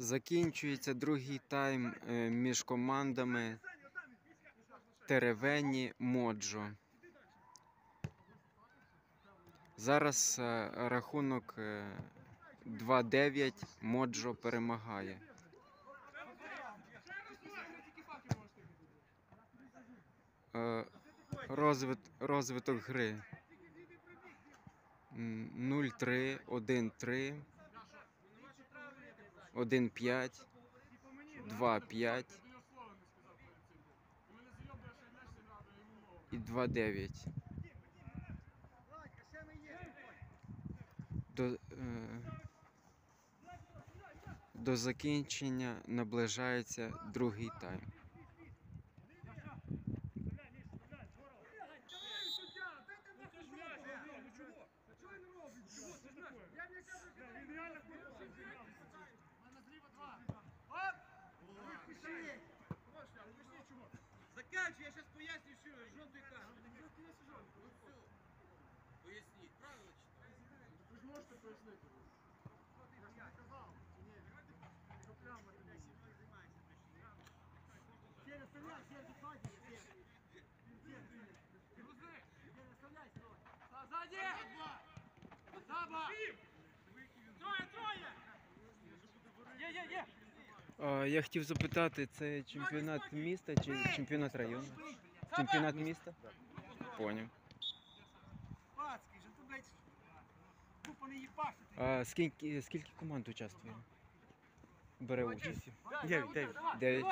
Закінчується другий тайм е, між командами Теревені Моджо. Зараз е, рахунок е, 2-9 Моджо перемагає. Е, Розвит, розвиток гри. М, 0-3, 1-3, 1-5, 2-5 і 2-9. До, е, до закінчення наближається другий тайм. Ж не казав. Ні, що прямо місці. Сєня, стріляй! Саба! Троє! Я хотів запитати, це чемпіонат міста чи чемпіонат району? Чемпіонат міста? Поняв. Не їбашити. А скільки, скільки команд участвує? Бере участь? Дев'ять, дев'ять. Дев'ять.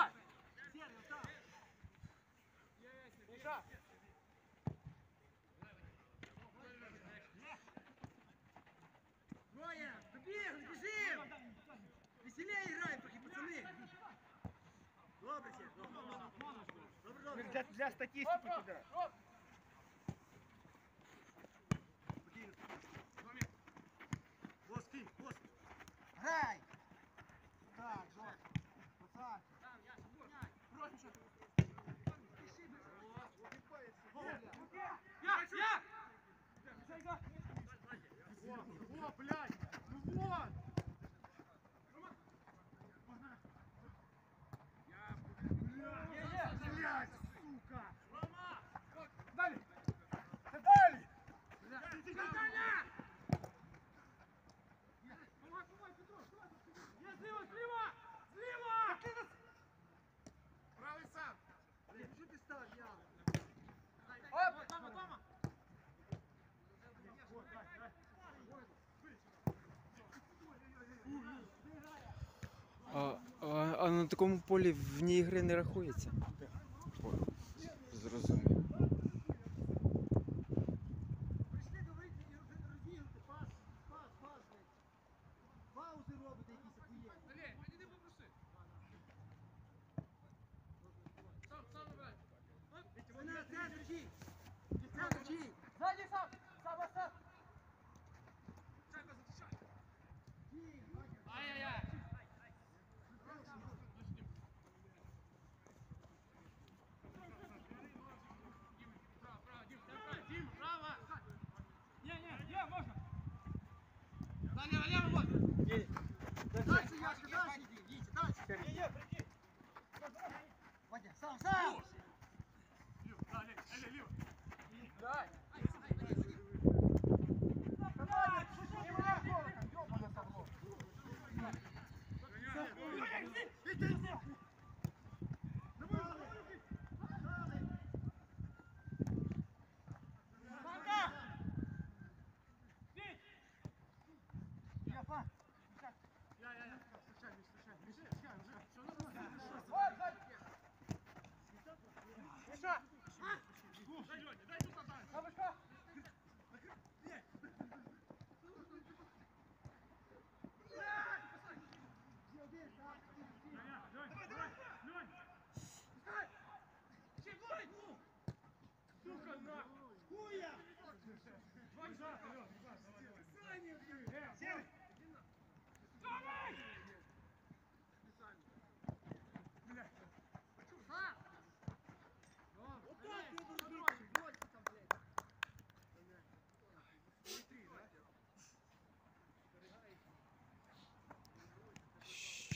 Троє, добігли, біжим! Веселее грай трохи, пацани! Добре. Добре, добре. Для, для статистики туди. Conrad! Такому полі вні ігри не рахується? Зрозумів. Миша! Дай, Лёня, дай тут отдай! Бабушка! Сука, нахуй! Хуя! Два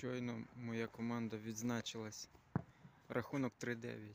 Щойно моя команда відзначилась. Рахунок 3-9.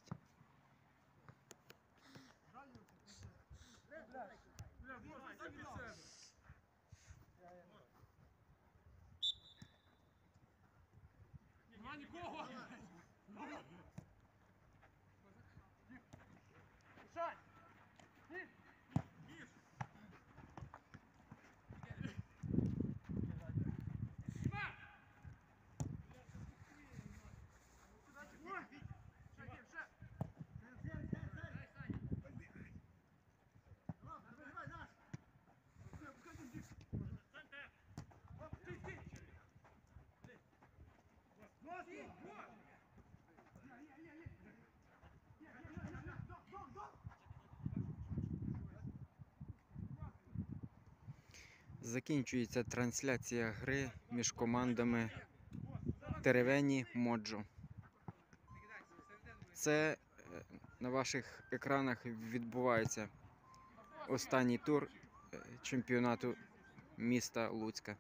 Закінчується трансляція гри між командами Теревені Моджо. Це е, на ваших екранах відбувається останній тур е, чемпіонату міста Луцька.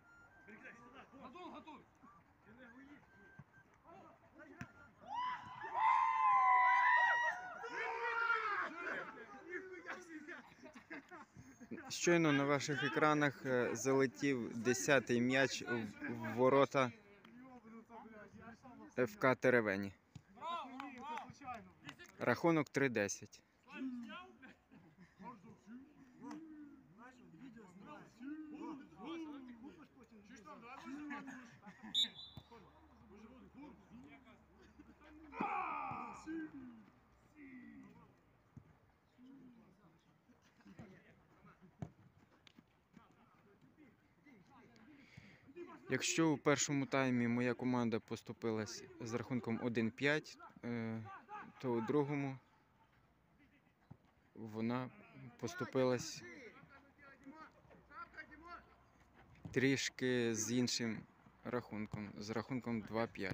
Щойно на ваших екранах е, залетів 10-й м'яч в ворота ФК Теревені. Рахунок 3-10. Якщо у першому таймі моя команда поступилась з рахунком 1-5, е, то у другому вона поступилась трішки з іншим рахунком, з рахунком 2-5.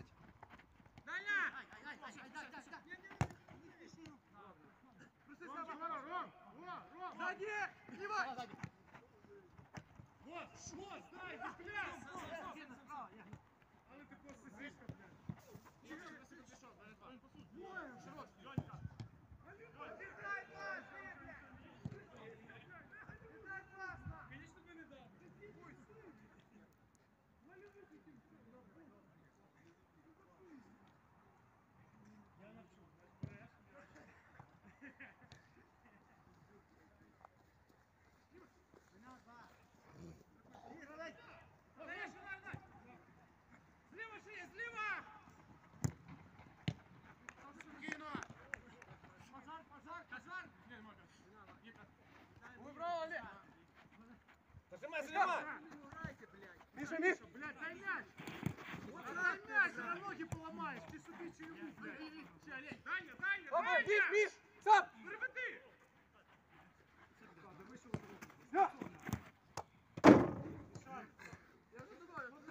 Зима, зима! Миша, Миша! Блядь, дай мяч! Вот дай мяч, на ноги поломаешь! Ты суди чью-нибудь, блядь! Сейчас, Лень, Даня, Даня, Даня! Миш, Миш! Сам! Вырвати! Да вышел Да! Я же думаю, вот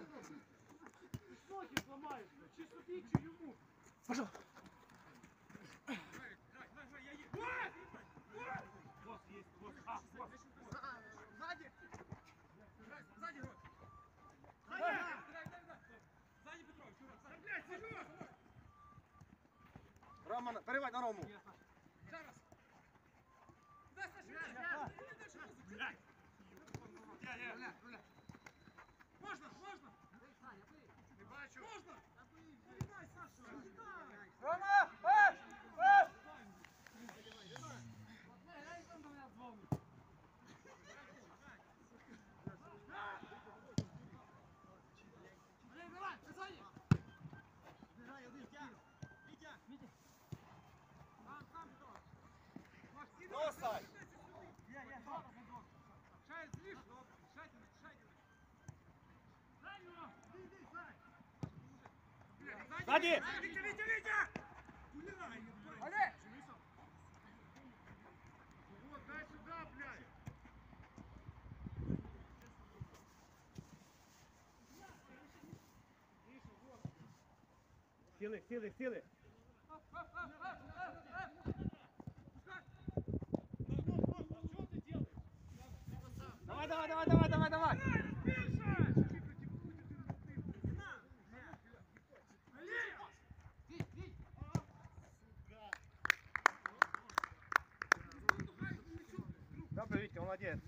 Ноги сломаешь, чисто пить чью-нибудь! Пошел! Рома, переводь на Рому. Зараз! Можна, можна! Не бачу! Можна! Рома! блядь! Сіли, сіли, сіли. Давай, давай, давай, давай, давай, давай. молодець.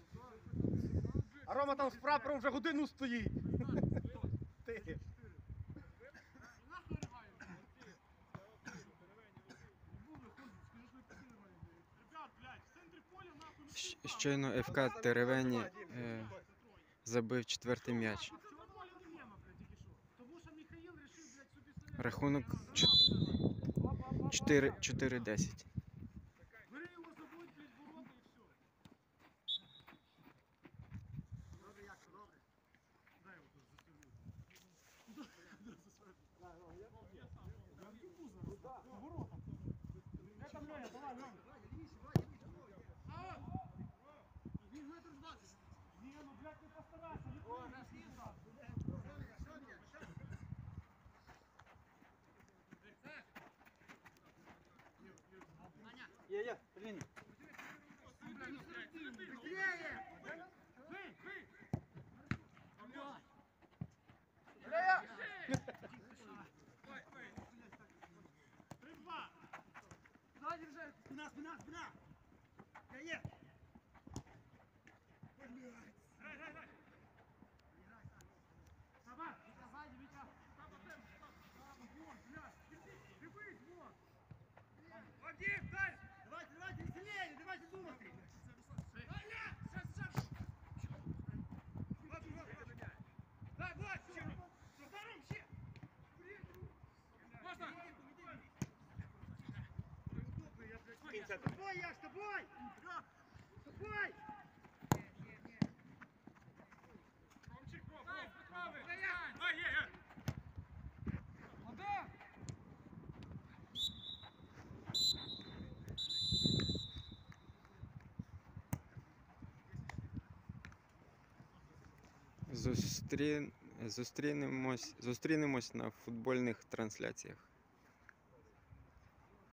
А Рома там з прапором вже годину стоїть. Ти. Щойно ФК Теревені е, забив четвертий м'яч. Рахунок 4-10. Є, є, Ліні. я с тобой! С тобой! Ромчик, Петрович! Давай, я, я! Вода! Зустрін... Зустрінемось... Зустрінемось на футбольних трансляціях.